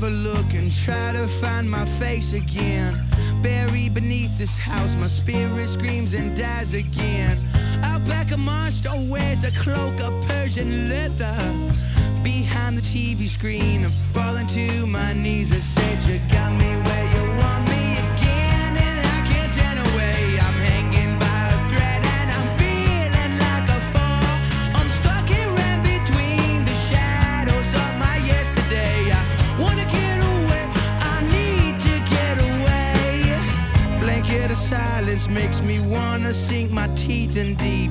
have a look and try to find my face again. Buried beneath this house, my spirit screams and dies again. Out back, a monster wears a cloak of Persian leather. Behind the TV screen, I'm falling to my knees. I said, You got me silence makes me wanna sink my teeth in deep.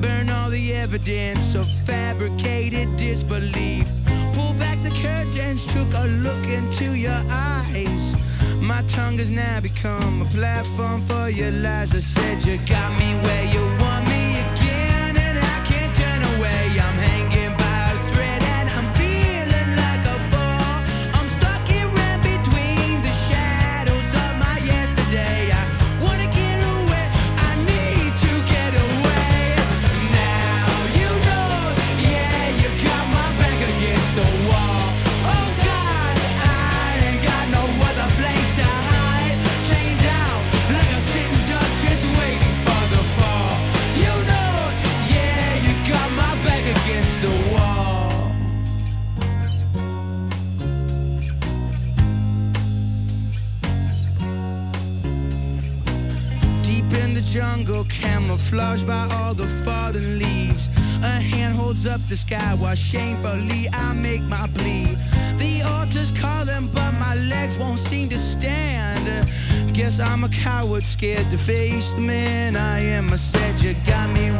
Burn all the evidence of fabricated disbelief. Pull back the curtains, took a look into your eyes. My tongue has now become a platform for your lies. I said you got me where you want me the jungle, camouflaged by all the fallen leaves. A hand holds up the sky while shamefully I make my plea. The altar's calling, but my legs won't seem to stand. Guess I'm a coward, scared to face the man I am. I said, You got me